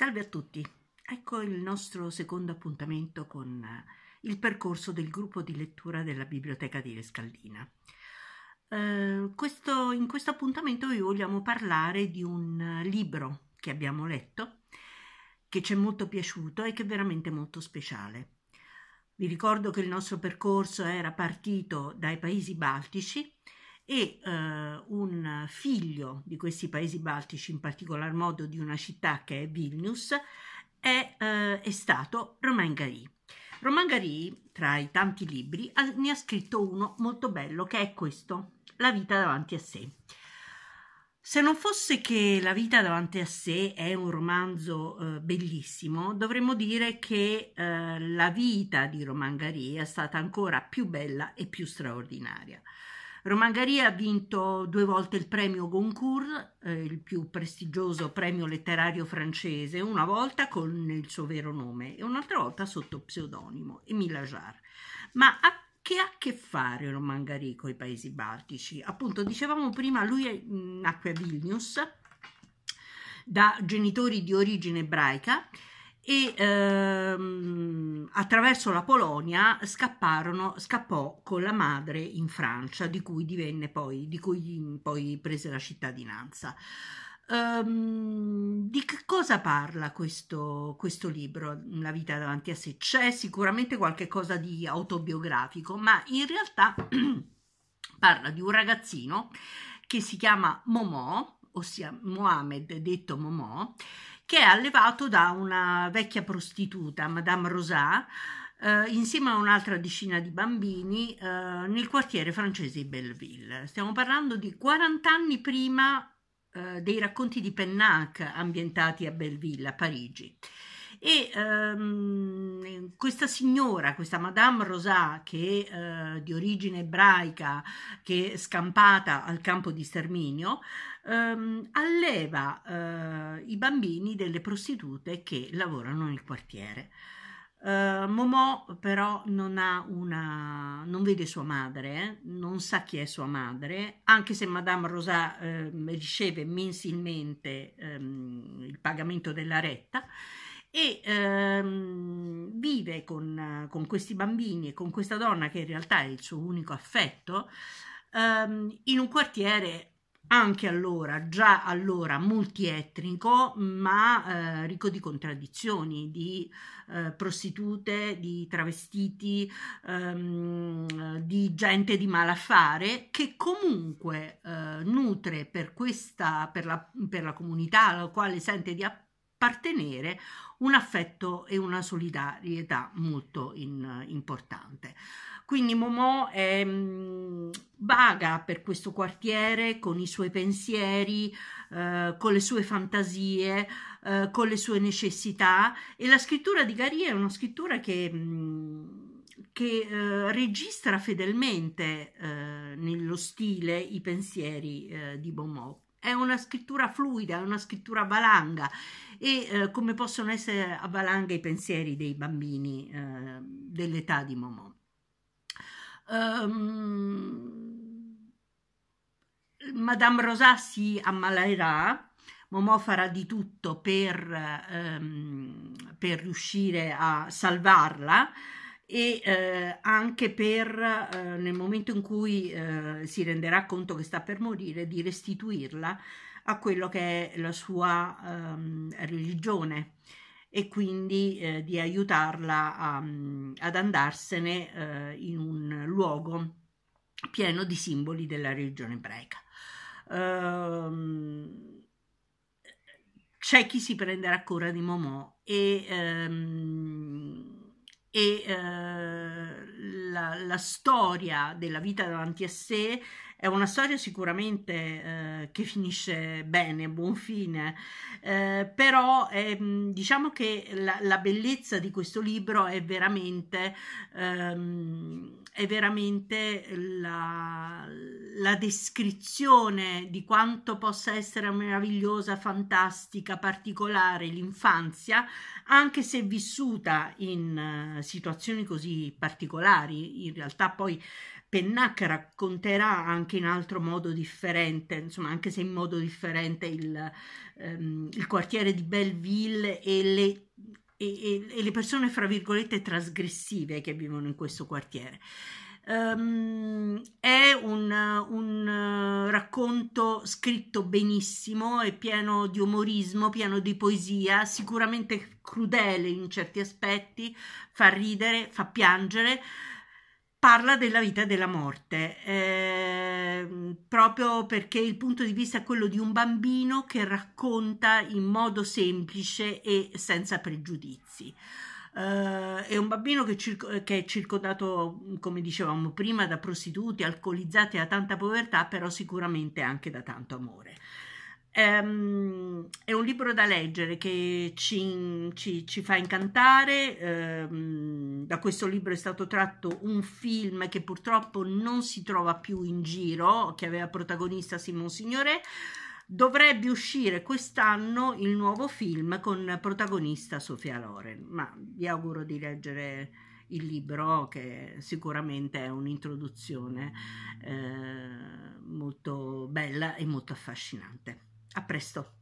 Salve a tutti, ecco il nostro secondo appuntamento con eh, il percorso del gruppo di lettura della Biblioteca di Rescaldina. Eh, questo, in questo appuntamento vi vogliamo parlare di un libro che abbiamo letto, che ci è molto piaciuto e che è veramente molto speciale. Vi ricordo che il nostro percorso era partito dai paesi baltici e eh, un figlio di questi paesi baltici, in particolar modo di una città che è Vilnius, è, eh, è stato Romain Gary. Romain Gary, tra i tanti libri, ne ha scritto uno molto bello che è questo, La vita davanti a sé. Se non fosse che La vita davanti a sé è un romanzo eh, bellissimo, dovremmo dire che eh, la vita di Romain Gary è stata ancora più bella e più straordinaria. Romangari ha vinto due volte il premio Goncourt, eh, il più prestigioso premio letterario francese, una volta con il suo vero nome e un'altra volta sotto pseudonimo, Emile Ajar. Ma a che ha a che fare Romangari con i paesi baltici? Appunto, dicevamo prima, lui nacque a Vilnius da genitori di origine ebraica e ehm, attraverso la Polonia scapparono, scappò con la madre in Francia, di cui divenne poi, di cui poi prese la cittadinanza. Um, di che cosa parla questo, questo libro, La vita davanti a sé? C'è sicuramente qualche cosa di autobiografico, ma in realtà parla di un ragazzino che si chiama Momò, ossia Mohamed, detto Momò, che è allevato da una vecchia prostituta, Madame Rosat, eh, insieme a un'altra decina di bambini eh, nel quartiere francese di Belleville. Stiamo parlando di 40 anni prima eh, dei racconti di Pennac ambientati a Belleville, a Parigi. E ehm, questa signora, questa Madame Rosat, che eh, di origine ebraica, che è scampata al campo di sterminio, ehm, alleva eh, i bambini delle prostitute che lavorano nel quartiere. Uh, Momò però non ha una non vede sua madre eh? non sa chi è sua madre anche se Madame Rosa eh, riceve mensilmente ehm, il pagamento della retta e ehm, vive con, con, questi bambini e con questa donna che in realtà è il suo unico affetto ehm, in un quartiere anche allora, già allora multietnico, ma eh, ricco di contraddizioni, di eh, prostitute, di travestiti, ehm, di gente di malaffare che comunque eh, nutre per questa, per la, per la comunità alla quale sente di appartenere un affetto e una solidarietà molto in, importante. Quindi Momò è, mh, vaga per questo quartiere con i suoi pensieri, eh, con le sue fantasie, eh, con le sue necessità e la scrittura di Gary è una scrittura che, mh, che eh, registra fedelmente eh, nello stile i pensieri eh, di Momò. È una scrittura fluida, è una scrittura valanga. E eh, come possono essere a valanga i pensieri dei bambini dell'età di Momò. Um, Madame Rosà si ammalerà, Momò farà di tutto per, um, per riuscire a salvarla e eh, anche per eh, nel momento in cui eh, si renderà conto che sta per morire di restituirla a quello che è la sua um, religione e quindi eh, di aiutarla a, mm, ad andarsene eh, in un luogo pieno di simboli della religione ebraica. Uh, c'è chi si prenderà cura di Momò e, um, e uh, la, la, storia della vita davanti a sé è una storia sicuramente eh, che finisce bene, buon fine, eh, però mm, diciamo che la, la, bellezza di questo libro è veramente, ehm, è veramente la, la descrizione di quanto possa essere meravigliosa, fantastica, particolare l'infanzia, anche se vissuta in uh, situazioni così particolari, in realtà poi Pennac racconterà anche in altro modo differente, insomma anche se in modo differente il, ehm, il quartiere di Belleville e le, e, e le persone fra virgolette trasgressive che vivono in questo quartiere. Um, è un, un, racconto scritto benissimo, è pieno di umorismo, pieno di poesia, sicuramente crudele in certi aspetti, fa ridere, fa piangere parla della vita e della morte, eh, proprio perché il punto di vista è quello di un bambino che racconta in modo semplice e senza pregiudizi. Uh, è un bambino che, che, è circondato, come dicevamo prima, da prostituti, alcolizzati, da tanta povertà, però sicuramente anche da tanto amore. Um, è un libro da leggere che ci, ci, ci fa incantare. Um, da questo libro è stato tratto un film che purtroppo non si trova più in giro, che aveva protagonista Simon Signoret. Dovrebbe uscire quest'anno il nuovo film con protagonista Sofia Loren, ma vi auguro di leggere il libro che sicuramente è un'introduzione eh, molto bella e molto affascinante. A presto!